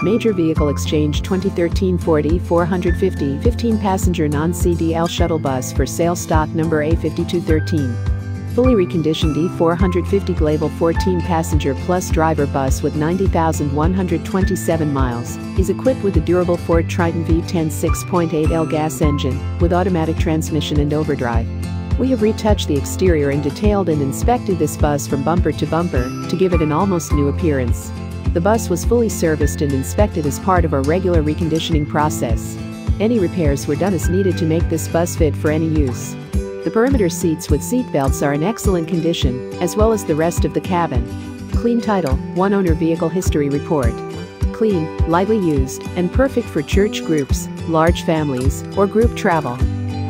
Major Vehicle Exchange 2013 Ford E450 15-passenger non-CDL shuttle bus for sale stock number A5213. Fully reconditioned E450 Glaval 14-passenger plus driver bus with 90,127 miles is equipped with a durable Ford Triton V10 6.8L gas engine with automatic transmission and overdrive. We have retouched the exterior and detailed and inspected this bus from bumper to bumper to give it an almost new appearance. The bus was fully serviced and inspected as part of our regular reconditioning process. Any repairs were done as needed to make this bus fit for any use. The perimeter seats with seat belts are in excellent condition, as well as the rest of the cabin. Clean title, one owner vehicle history report. Clean, lightly used, and perfect for church groups, large families, or group travel.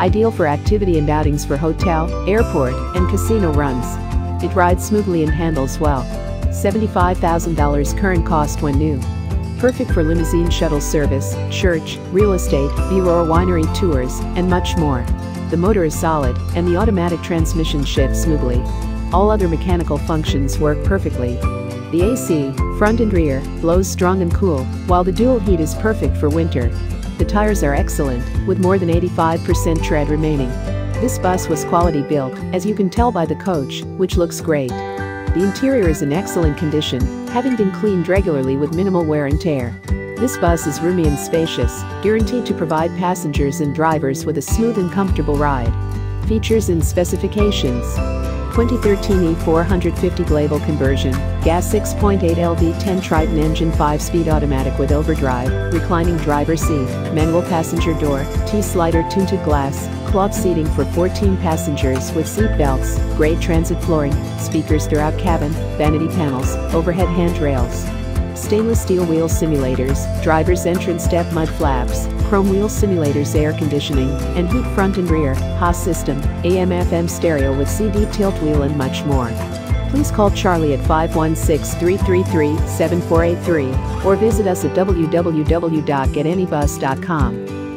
Ideal for activity and outings for hotel, airport, and casino runs. It rides smoothly and handles well. $75,000 current cost when new. Perfect for limousine shuttle service, church, real estate, Aurora winery tours, and much more. The motor is solid, and the automatic transmission shifts smoothly. All other mechanical functions work perfectly. The AC, front and rear, blows strong and cool, while the dual heat is perfect for winter. The tires are excellent, with more than 85% tread remaining. This bus was quality built, as you can tell by the coach, which looks great. The interior is in excellent condition, having been cleaned regularly with minimal wear and tear. This bus is roomy and spacious, guaranteed to provide passengers and drivers with a smooth and comfortable ride. Features and specifications 2013 E450 Glaval conversion, gas 6.8 LV10 Triton engine 5-speed automatic with overdrive, reclining driver seat, manual passenger door, T-slider tinted glass, cloth seating for 14 passengers with seat belts, grade transit flooring, speakers throughout cabin, vanity panels, overhead handrails. Stainless steel wheel simulators, driver's entrance step mud flaps, chrome wheel simulators air conditioning, and heat front and rear, Haas system, AM FM stereo with CD tilt wheel and much more. Please call Charlie at 516-333-7483 or visit us at www.getanybus.com.